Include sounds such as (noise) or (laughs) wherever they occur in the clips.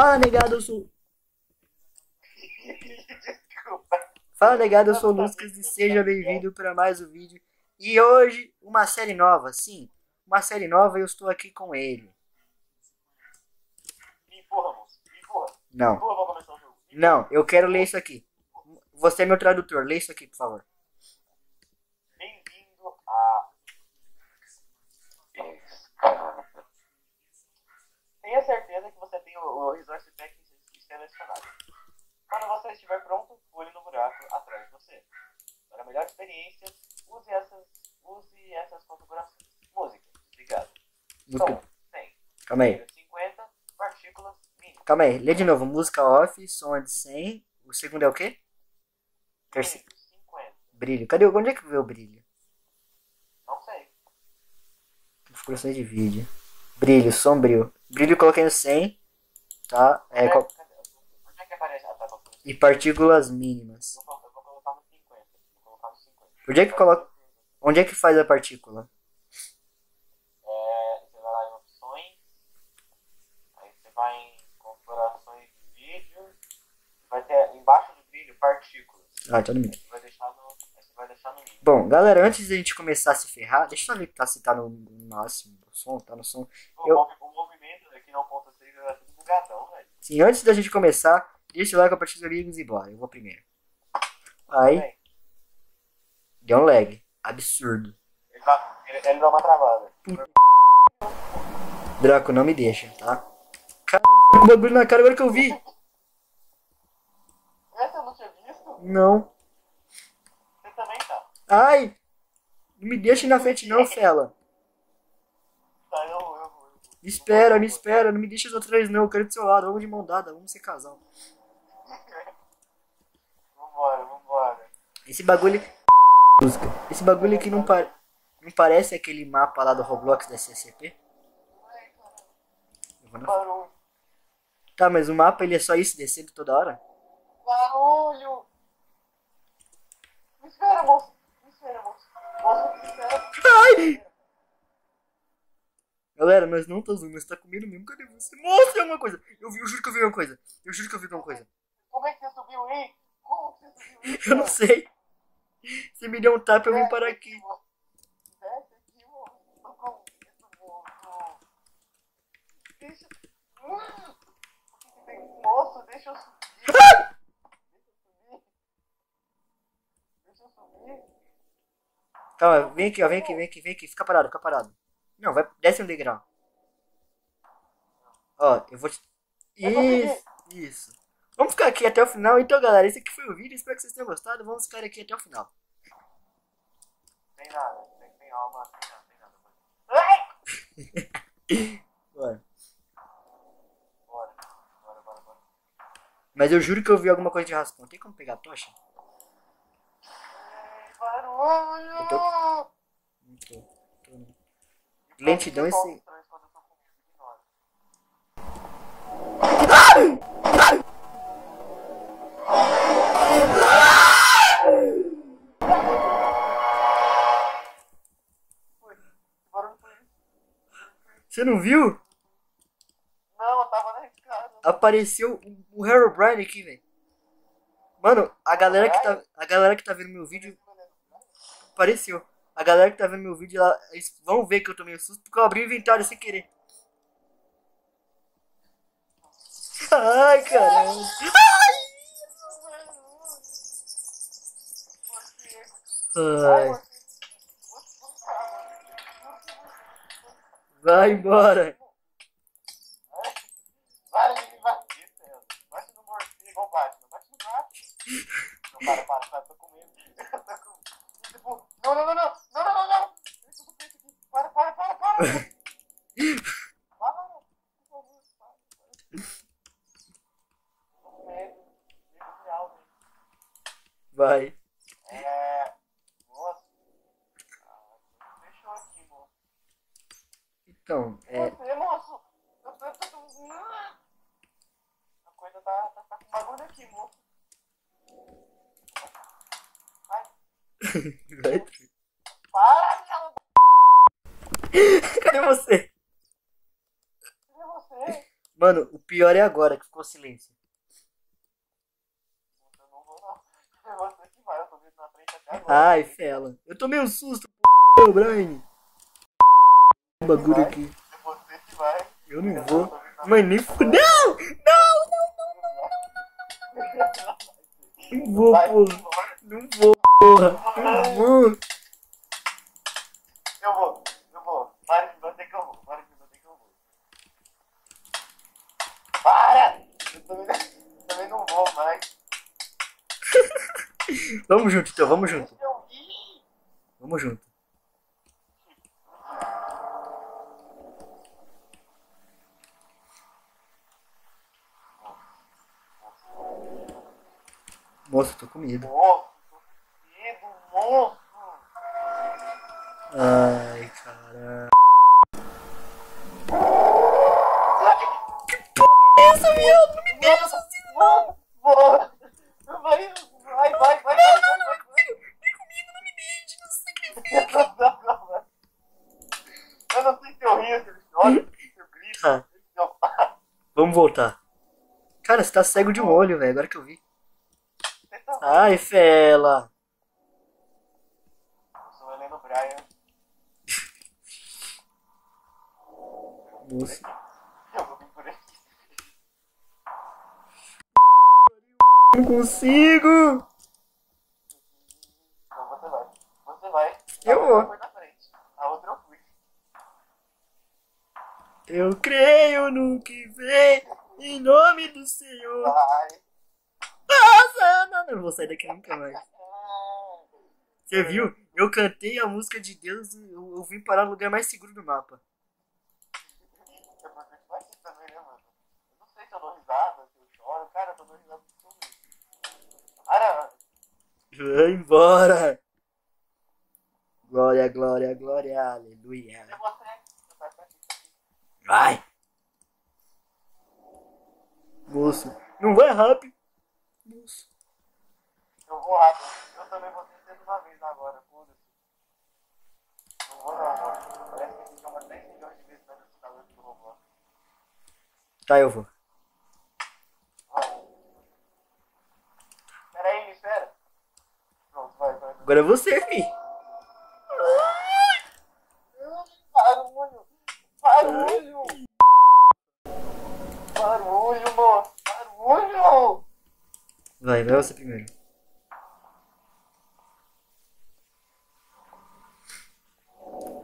Fala, negado, eu sou. Fala, negado, eu sou o Lucas e seja bem-vindo para mais um vídeo. E hoje, uma série nova, sim, uma série nova e eu estou aqui com ele. Me empurra, moço. Me empurra. Me Não, empurra pra começar o jogo. Me não, eu quero ler isso aqui. Você é meu tradutor, lê isso aqui, por favor. Bem-vindo a. Tenha certeza que você tem o, o Resource Pack selecionado. Quando você estiver pronto, pule no buraco atrás de você. Para melhor experiência, use essas, use essas configurações. Música, obrigado. Som, 100. Calma aí, 50, partículas, mínimo. calma aí. Lê de novo. Música off, som é de 100. O segundo é o quê? Terceiro. Mínimo, 50. Brilho. Cadê o... Onde é que vê o brilho? Não sei. Configurações de vídeo. Brilho, sombrio. Brilho eu coloquei no 100. Tá? É, Cadê- qual- é que aparece a tábua? E partículas mínimas. Eu vou, eu vou colocar no 50. Vou colocar no 50. Onde é que coloca... Onde é que faz a partícula? É, você vai lá em opções. Aí você vai em configurações de vídeo. Vai ter embaixo do brilho partículas. Ah, tá no mínimo. Você vai deixar no, aí você vai deixar no mínimo. Bom, galera, antes de a gente começar a se ferrar, deixa eu ver que tá, se tá no máximo som, tá no som. O, Eu- o movimento aqui não ponto 6 é tudo bugadão, velho. Sim, antes da gente começar, deixa o like, compartilha os amigos e bora. Eu vou primeiro. Aí, Bem, deu um lag. Absurdo. Ele, dá, ele, ele dá uma travada. Draco, não me deixa, tá? Caralho, tem um bagulho na cara agora que eu vi. Essa eu não tinha visto? Não. Você também tá. Ai! Não me deixa na frente não, fela. Tá, eu, eu, eu, Me espera, me espera, não me deixa os três não, eu quero do seu lado, vamos de mão dada, vamos ser casal. Vambora, vambora. Esse bagulho. Música. Esse bagulho aqui não, pa... não parece aquele mapa lá do Roblox da na- Barulho. Tá, mas o mapa ele é só isso, descendo toda hora? Barulho! Me espera, moço! Me espera, moço! Moço, me espera! Ai! Galera, nós não estamos vendo, nós tá comendo mesmo. Cadê você? Mostra alguma coisa! Eu, vi, eu juro que eu vi uma coisa. Eu juro que eu vi uma coisa. Como é que você subiu aí? Como que você subiu aí? Eu não sei. Você me deu um tapa, eu vim parar aqui. Moço. Deixa. Hum. Deixa eu subir. Deixa eu subir. Deixa eu subir. Calma, vem aqui, ó, vem aqui, vem aqui, vem aqui. Fica parado, fica parado. Não, vai, desce um degrau. Ó, eu vou te... Isso, isso. Vamos ficar aqui até o final. Então, galera, esse aqui foi o vídeo. Espero que vocês tenham gostado. Vamos ficar aqui até o final. Tem nada. Tem, tem alma. Tem nada. Tem nada. Ai! Bora. Bora. Bora, bora, bora. Mas eu juro que eu vi alguma coisa de raspão. Tem como pegar a tocha? Barulho! Eu tô- Não barulho foi esse? Você não viu? Não, eu tava na escada. Apareceu o Herobrine aqui, velho. Mano, a galera que tá, a galera que tá vendo meu vídeo apareceu. A galera que tá vendo meu vídeo, ela, eles vão ver que eu tomei um susto porque eu abri o inventário sem querer. Ai, caramba. Ai, vai embora. Vai, vai. Bate no morcego, bate. No para, para, para. Tô com medo. Eu tô com... Tipo, não, não, não, não. Não, não, não, não. Aqui. Para, para, para, para. Vai. É... Ah, fechou aqui, moço. Então, é. Você, moço. Eu tô... eu tô- A coisa tá, tá, tá com bagulho aqui, moço. Vai. (laughs) Vai. Para, minha... Cadê você? Cadê você? Mano, o pior é agora que ficou silêncio. Eu não vou, não. Eu. Ai, fela. Eu tomei um susto. Meu, Brian. Um bagulho aqui. É você que vai. Eu não Eu vou. tô vindo na Mas nem fudeu. Não! Não vou, porra. Não vou, porra. Não vou. Eu vou, eu vou. Para de bater que eu vou. Para de bater que eu vou. Para! Eu também, Vamos (laughs) junto, então. Vamos junto. Vamos junto. Moço, tô com medo. Moço, tô com medo, moço. Ai, caralho. Essa minha não me deixa sozinho. Vou, vou. Vai, vai, vai, vai, vai, vai, vai. Vem comigo, não me deixe, não sei Não, não, não, não. Eu não sei se eu rio, se eu choro, se eu grito, Tá. se eu falo. Vamos voltar. Cara, você tá cego de um olho, velho. Agora que eu vi. Ai, fela. Eu sou Heleno Brian. Moço. Eu vou vir por aqui. Não consigo. Então você vai. Você vai. Eu vou. outra foi na frente. A outra eu fui. Eu creio no que vem, em nome do Senhor. Vai. Nossa, não, não vou sair daqui nunca mais. Você viu? Eu cantei a música de Deus, eu, eu vim parar no lugar mais seguro do mapa. Eu vou também, né, mano? Eu não sei se eu dou risada, se eu choro. Cara, eu tô dando risada por tudo isso. Cara, Vai embora. Glória, glória, glória, aleluia. se você... Você vai pra aqui, pra aqui. Vai. Moço, não vai rápido. Moço. Eu vou rápido. Eu também vou descer de uma vez agora, foda-se. Não vou não, mano. Parece que a gente chama 10 milhões de vezes dando esse calor do robô. Tá, eu vou. Pera aí, me espera. Pronto, vai, vai. vai. Agora é você, fi. Barulho! Barulho! Barulho, moço! Barulho! Vai, vai você primeiro.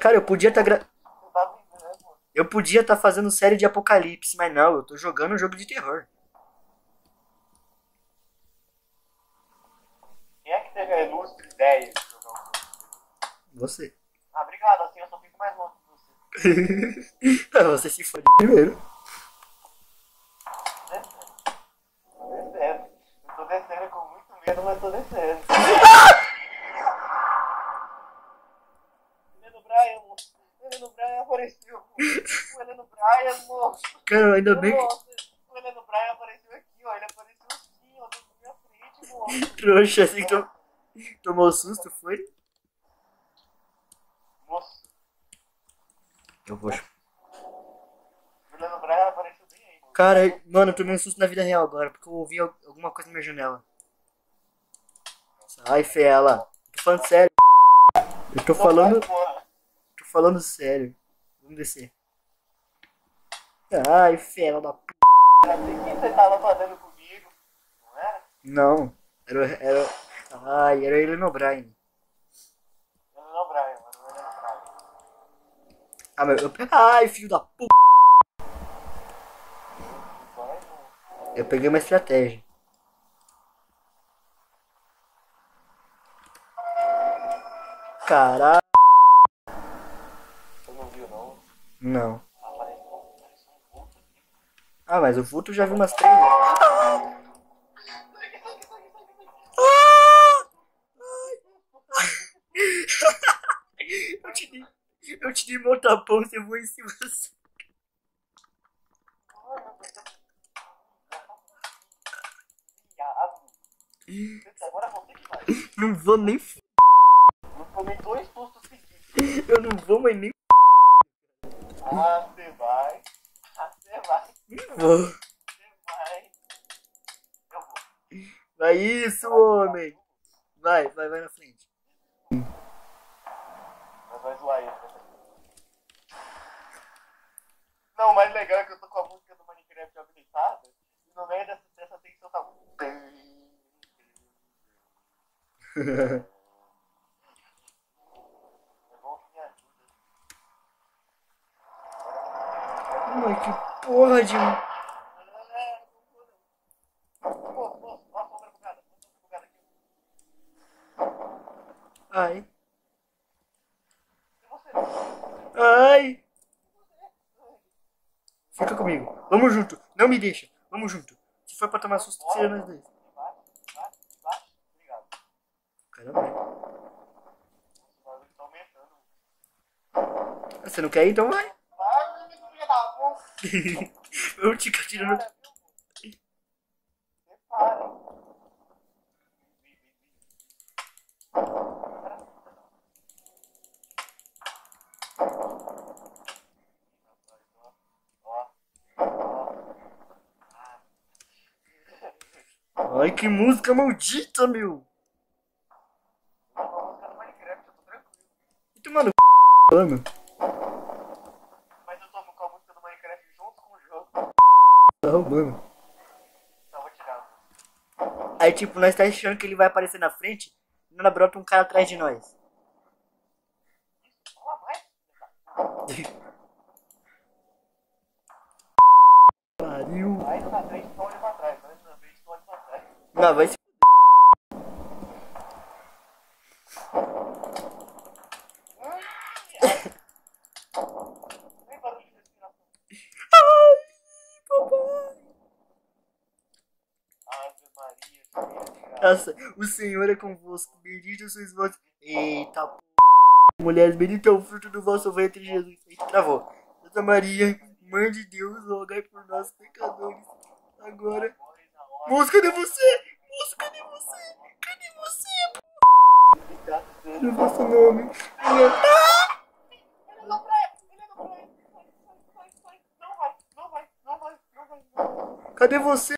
Cara, eu podia estar gra... Tá moço? eu podia estar fazendo série de apocalipse, mas não, eu tô jogando um jogo de terror. Quem é que teve a ilustre ideia de jogar um jogo? Você. Ah, obrigado, assim eu só fico mais longe de você. (laughs) Você se fode primeiro. Descendo. Tô descendo. Eu tô descendo medo, mas tô descendo. Heleno Brian, moço. Heleno Brian apareceu. O Heleno Brian, moço. Cara, ainda bem que Nossa, o Heleno Brian apareceu aqui, ó. Ele apareceu assim, ó, na minha frente, moço. trouxa assim to... tomou susto, foi? Moço, Eu vou. o Heleno Brian apareceu bem aí. Cara, mano, eu tomei um susto na vida real agora, porque eu ouvi al- alguma coisa na minha janela. Ai, fela. Tô falando sério. Eu tô falando. Tô falando sério. Vamos descer. Ai, fela da p. Assim que você tava fazendo comigo, não era? Não. Era. era... Ai, era ele no Brian. O. Ah, mas eu. Ai, filho da p. Eu peguei uma estratégia. Caralho. Você não viu, não? Não. Aqui. Ah, mas o vulto já vi umas três vezes. Eu te dei. Eu te dei meu tapão, você voa em cima vai. Não vou nem. f- Eu tomei dois sustos seguidos. Eu não vou, mas nem. Ah, você vai. Ah, você vai. Nem Vou. Você vai. Eu vou. Vai isso, homem. Vai, vai, vai na frente. Mas vai zoar ele. né? Não, o mais legal é que eu tô com a música do Minecraft habilitada e no meio dessa, dessa tensão tá. É bom que me ajuda. Mano, que porra de. Moço, moço, ó a sombra bugada, ó a sombra bugada aqui. Ai. E você? Ai. Fica comigo. Vamos junto. Não me deixa. Vamos junto. Se for pra tomar susto, seja nós dois. Caramba. Aumentando. Você não quer ir? Então vai. Vai, menino, filho da puta. Vamos ficar tirando. Para, viu? Você para. Vem, vem, vem. Ó, ó, ó. Ai, que música maldita, meu. Uma música do Minecraft, eu tô tranquilo. E tu, mano, (laughs) mano. Mas eu tô com a música do Minecraft junto com o jogo. Tá roubando. Eu vou tirar. Aí, tipo, nós tá achando que ele vai aparecer na frente. E na brota um cara atrás de nós. Ó, vai. Pariu. Vai na frente, só olha pra trás. Vai na frente, só olha pra trás. Não, vai se. De de. Nossa, o Senhor é convosco. Bendito sois vós. Eita, p... Mulheres, bendito é o fruto do vosso ventre, Jesus. Eita, travou. Santa Maria, Mãe de Deus, rogai por nós pecadores. Agora. Moço, cadê você? Vai, não vai. Cadê você?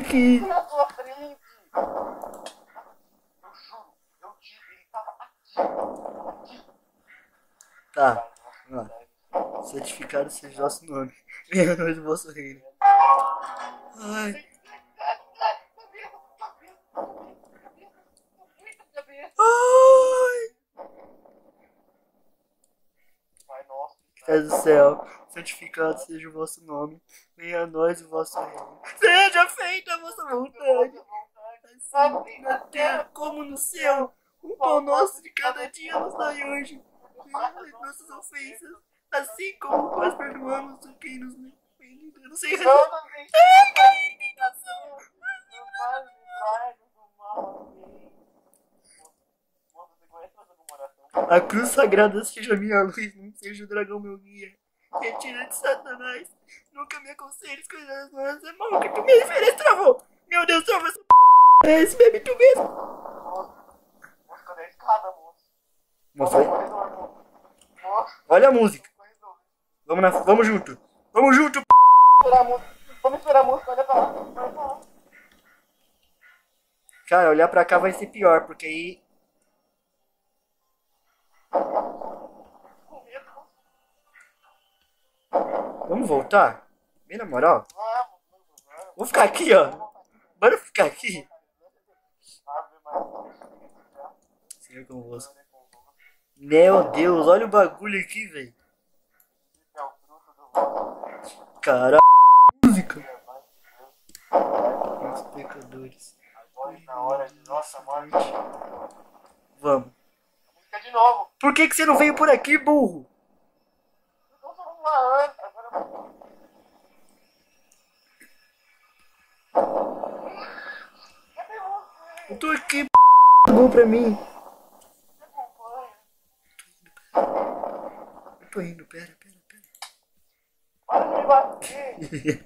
Aqui. Na sua frente. Eu juro, eu te, ele tava aqui. Tá, vamos lá. Santificado seja o vosso nome. Venha a nós o vosso reino. Ai. Ai. Nosso, Pai do céu, santificado seja o vosso nome. Venha a nós o vosso reino. Seja feita a vossa vontade. Assim na terra como no céu. O pão nosso de cada dia nos dai hoje. Nossas ofensas, assim como nós perdoamos a quem nos ofende. Não sei Não, não vem. Ai, que indignação. Não faz livrar do mal alguém. Moço, você conhece mais alguma oração? A cruz sagrada seja minha luz, não seja o dragão meu guia. Retira de Satanás. Nunca me aconselhes coisas más. É mal que tu me referes, travou. Meu Deus, trava essa p. É esse bebê tu mesmo. Moço, moço, cadê a escada, moço? Olha a música. Vamos, na, vamos junto. Vamos junto, p. Esperar a música. Vamos esperar a música. Olha pra lá. Cara, olhar pra cá vai ser pior, porque aí. Vamos voltar? Bem na moral. Vou ficar aqui, ó. Bora ficar aqui. Senhor convosco. Meu Deus, olha o bagulho aqui, velho. Caralho, música. Os pecadores. Agora na hora de nossa morte. Vamos. Música de novo. Por que, que você não veio por aqui, burro? Eu sou uma anta. Eu tô aqui, p... gol pra mim. Eu tô indo, pera, pera, pera. Olha o negócio aqui.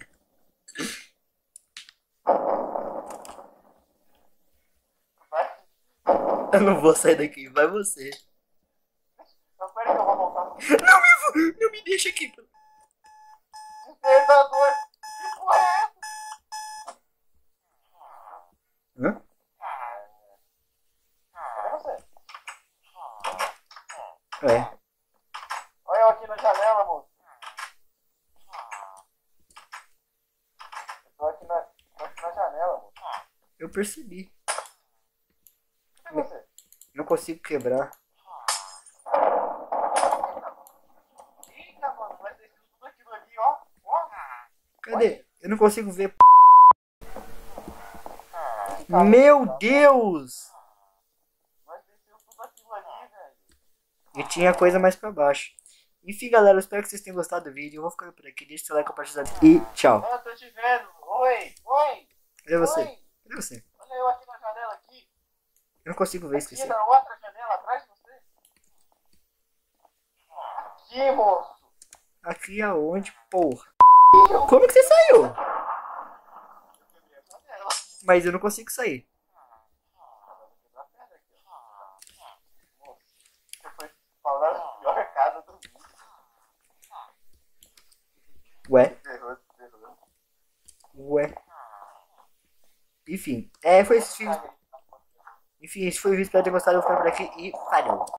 Eu não vou sair daqui, vai você. Não, pera que eu vou voltar. Não me, não me deixa aqui. Despertador, que porra é essa? Hã? Olha eu aqui na janela, moço. Eu tô aqui na, tô aqui na janela, moço. Eu percebi. Cadê você? Não consigo quebrar. Eita, mano, vai descer tudo aquilo ali, ó. Ó. Cadê? Eu não consigo ver. Meu Deus! Nós desceu tudo aquilo ali, velho. E tinha coisa mais pra baixo. Enfim, galera, eu espero que vocês tenham gostado do vídeo. Eu vou ficando por aqui. Deixa seu like, compartilhar e tchau. Eu tô te vendo. Oi, oi. Cadê você? Oi. Cadê você? Olha eu aqui na janela aqui. Eu não consigo ver, Aqui esqueci. na outra janela atrás de você. Aqui, moço. Aqui aonde, porra? Como que você saiu? Eu quebrei a janela. Mas eu não consigo sair. Quebrar a pedra aqui, ó. Moço, você foi falar a pior casa do mundo. Ué, ué. Enfim, é, foi esse vídeo. Enfim, esse foi o vídeo. Espero ter gostado. Eu vou ficar por aqui e falou.